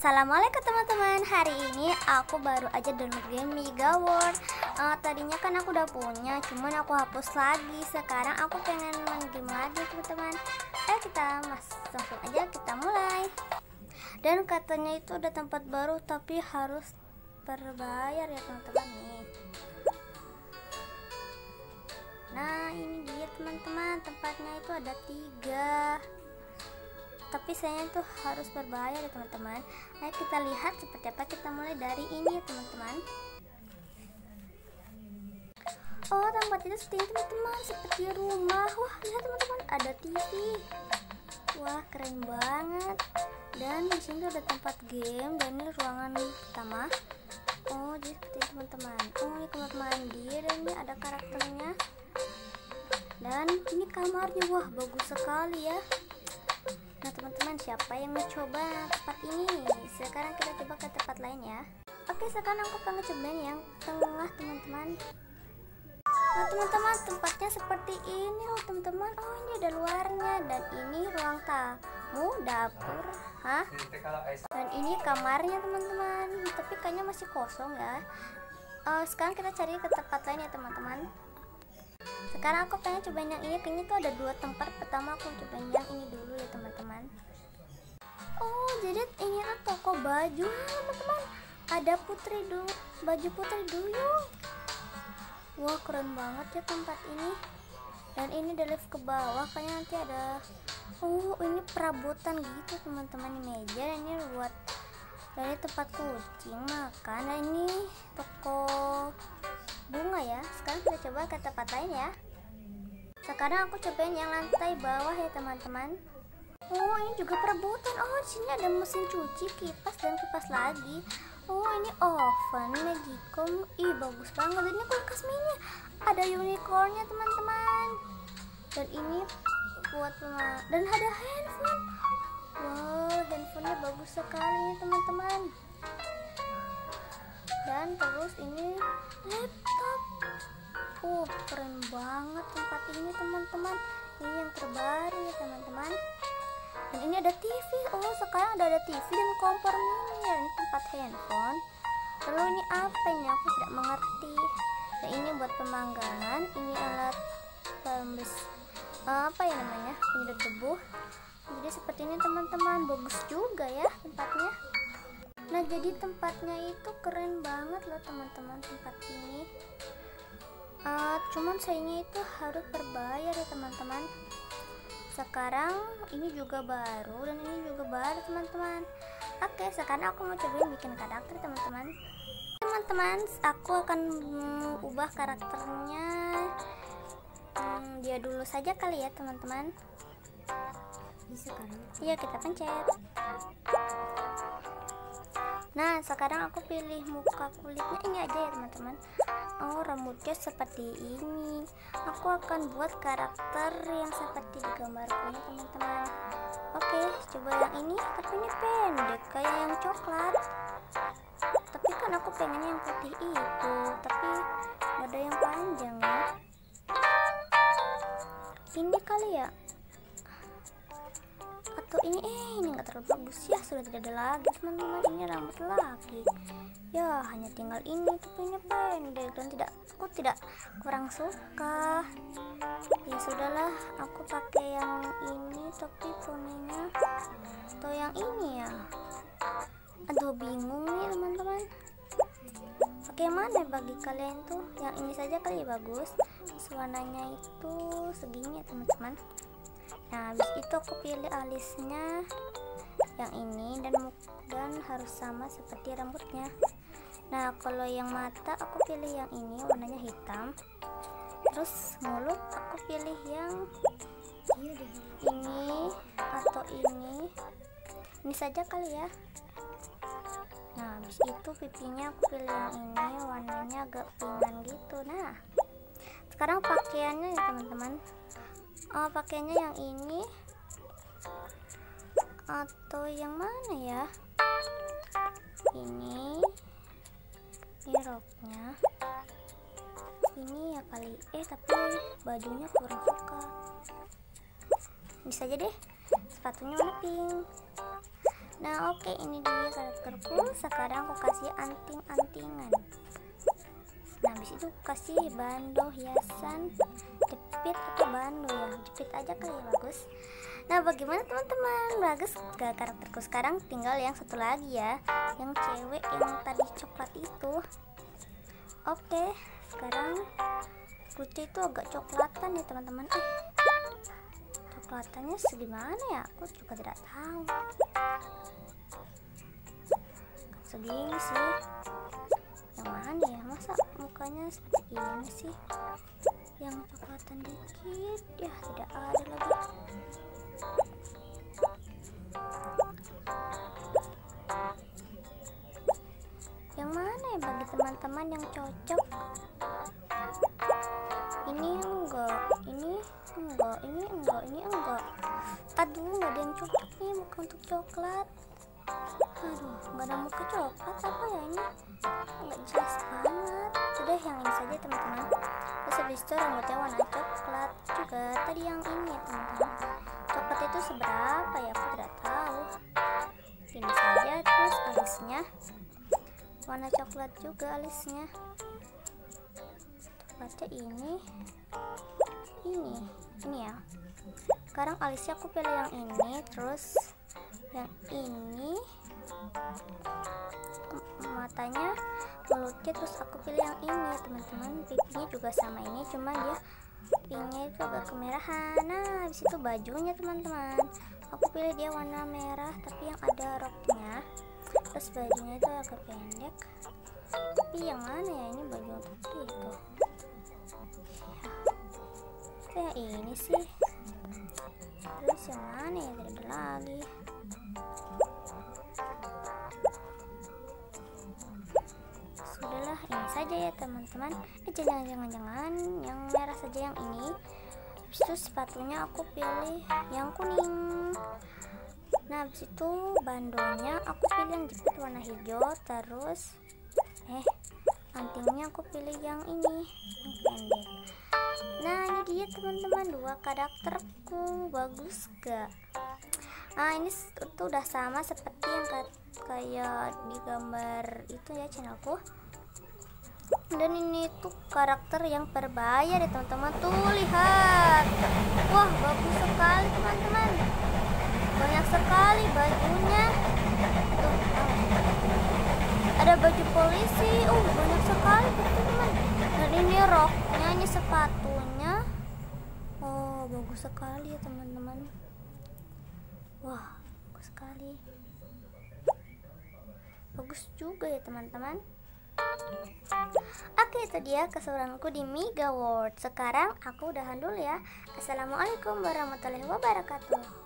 Assalamualaikum teman-teman. Hari ini aku baru aja download game Mega World. Uh, Tadinya kan aku udah punya Cuman aku hapus lagi. Sekarang aku pengen main game lagi teman-teman. Eh kita mas langsung aja kita mulai. Dan katanya itu ada tempat baru Tapi harus berbayar ya teman-teman nih. Nah ini dia teman-teman. Tempatnya itu ada tiga tapi sayangnya tuh harus berbayar ya teman-teman. Ayo kita lihat seperti apa kita mulai dari ini ya teman-teman. Oh tempat itu seperti teman-teman. Seperti rumah. Wah lihat teman-teman. Ada TV wah keren banget. Dan di sini ada tempat game dan ini ruangan pertama oh jadi seperti teman-teman. Oh ini kamar mandi. Dan ini ada karakternya. Dan ini kamarnya. Wah bagus sekali ya Nah teman-teman siapa yang mau coba tempat ini? Sekarang kita coba ke tempat lain ya. Oke sekarang aku pengen cobain yang tengah teman-teman. Nah teman-teman tempatnya seperti ini loh teman-teman. Oh ini ada luarnya. Dan ini ruang tamu dapur. Hah? Dan ini kamarnya teman-teman. Tapi kayaknya masih kosong ya. Uh, Sekarang kita cari ke tempat lain ya teman-teman sekarang aku pengen cobain yang ini. Kayaknya tuh ada dua tempat. Pertama aku cobain yang ini dulu ya teman-teman. Oh jadi ini tuh toko baju. Teman-teman ada putri dulu baju putri duyung. Wah keren banget ya tempat ini. Dan ini dari lift ke bawah. Kayaknya nanti ada oh ini perabotan gitu teman-teman. Ini meja dan ini buat dari tempat kucing makan. Dan ini toko bunga ya. Sekarang kita coba ke tempat lain ya sekarang aku cobain yang lantai bawah ya teman-teman. Oh ini juga perebutan. Oh sini ada mesin cuci kipas dan kipas lagi. Oh ini oven magicom. Ih bagus banget. Ini kulkas mini. Ada unicornnya teman-teman. Dan ini buat dan ada handphone. Wow handphonenya bagus sekali teman-teman. Dan terus ini laptop uh keren banget tempat ini teman-teman. Ini yang terbaru ya teman-teman. Dan ini ada TV oh sekarang ada ada TV dan kompor mini ini tempat handphone. Lalu ini apa ini? Aku tidak mengerti. Dan ini buat pemanggangan. Ini alat pembes apa ya namanya? Penyedot debu. Jadi seperti ini teman-teman. Bagus juga ya tempatnya. Nah jadi tempatnya itu keren banget loh teman-teman tempat ini uh, cuman sayangnya itu harus berbayar ya teman-teman. Sekarang ini juga baru dan ini juga baru teman-teman. Oke sekarang aku mau cobain bikin karakter teman-teman. Teman-teman aku akan ubah karakternya. Hmm, dia dulu saja kali ya teman-teman. Iya kita pencet Nah, sekarang aku pilih muka kulitnya ini aja ya, teman-teman. Oh, rambutnya seperti ini. Aku akan buat karakter yang seperti di gambarku ini, teman-teman. Oke, coba yang ini, tapi ini pendek kayak yang coklat. Tapi kan aku pengen yang putih itu, tapi ada yang panjang ya. Ini kali ya atau ini eh ini nggak terlalu bagus ya. Sudah tidak ada lagi. Teman-teman ini rambut lagi. Ya hanya tinggal ini ini pendek dan tidak aku tidak kurang suka. Ya sudahlah. Aku pakai yang ini tapi poninya. Atau yang ini ya. Aduh bingung nih teman-teman. Bagaimana bagi kalian tuh? Yang ini saja kali ya bagus. Warnanya itu segini ya teman-teman nah habis itu aku pilih alisnya yang ini dan dan harus sama seperti rambutnya. Nah kalau yang mata aku pilih yang ini warnanya hitam. Terus mulut aku pilih yang ini atau ini. Ini saja kali ya. Nah habis itu pipinya aku pilih yang ini warnanya agak pingan gitu. Nah sekarang pakaiannya ya teman-teman oh, pakainya yang ini. Atau yang mana ya? Ini. Ini roknya. Ini ya kali. Eh tapi bajunya kurang suka. Bisa aja deh. Sepatunya warna pink. Nah oke. Okay, ini dia karakterku. Sekarang aku kasih anting-antingan. Nah habis itu kasih bando hiasan jepit atau bando ya jepit aja kali ya bagus. Nah bagaimana teman-teman? Bagus gak karakterku sekarang tinggal yang satu lagi ya. Yang cewek yang tadi coklat itu. Oke sekarang kucing itu agak coklatan ya teman-teman. Eh coklatannya segimana ya? Aku juga tidak tahu. Segini sih. Yang mana ya? Masa mukanya seperti ini sih? Yang coklatan dikit. Ya tidak ada lagi. Yang mana ya bagi teman-teman yang cocok? Ini enggak ini enggak ini enggak ini enggak. Aduh nggak ada yang cocok nih bukan untuk coklat aduh nggak ada muka coklat apa ya ini? Nggak jelas banget. Udah yang ini saja teman-teman. Terus habis itu rambutnya warna coklat juga. Tadi yang ini ya teman-teman. Coklat itu seberapa ya? Aku tidak tahu. Ini saja terus alisnya. Warna coklat juga alisnya. Coklatnya ini. Ini ini ya. Sekarang alisnya aku pilih yang ini terus yang ini matanya mulutnya terus aku pilih yang ini teman-teman. Pipinya juga sama ini cuman dia pinknya itu agak kemerahan. Nah habis itu bajunya teman-teman. Aku pilih dia warna merah tapi yang ada roknya. Terus bajunya itu agak pendek. Tapi yang mana ya? Ini baju untuk itu. Kayak ini sih. Terus yang mana ya? Tidak lagi sudahlah ini saja ya teman-teman. Jangan jangan yang merah saja yang ini. Habis itu sepatunya aku pilih yang kuning. Nah habis itu bandonya aku pilih yang jepit warna hijau terus eh antingnya aku pilih yang ini yang nah ini dia teman-teman. Dua karakterku. Bagus gak nah ini tuh udah sama seperti yang kayak di gambar itu ya channelku. Dan ini tuh karakter yang berbayar ya teman-teman. Tuh lihat. Wah bagus sekali teman-teman. Banyak sekali bajunya. Tuh, ada baju polisi. Uh banyak sekali teman-teman. Dan ini roknya ini sepatunya. Oh bagus sekali ya teman-teman wah bagus sekali bagus juga ya teman-teman. Oke itu dia keseruanku di Mega World. Sekarang aku udahan dulu ya. Assalamualaikum warahmatullahi wabarakatuh